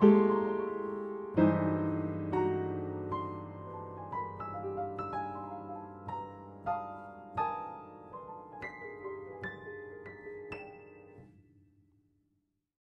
Música